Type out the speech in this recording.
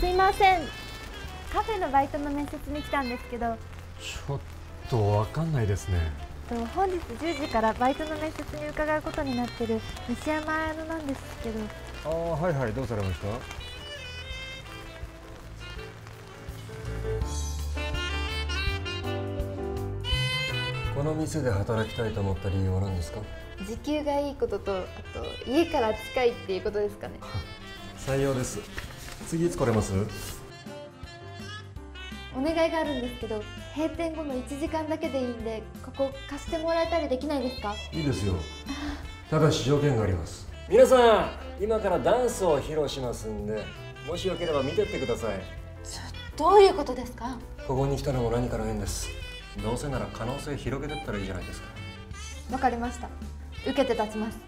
すいません。カフェのバイトの面接に来たんですけど。ちょっとわかんないですね。と本日10時からバイトの面接に伺うことになってる西山彩乃なんですけど。ああはいはいどうされました？この店で働きたいと思った理由は何ですか？時給がいいこととあと家から近いっていうことですかね。採用です次いつ来れます？お願いがあるんですけど閉店後の1時間だけでいいんでここ貸してもらえたりできないですか？いいですよ。ただし条件があります。皆さん今からダンスを披露しますんでもしよければ見てってください。どういうことですか？ここに来たのも何かの縁です。どうせなら可能性広げてったらいいじゃないですか。わかりました。受けて立ちます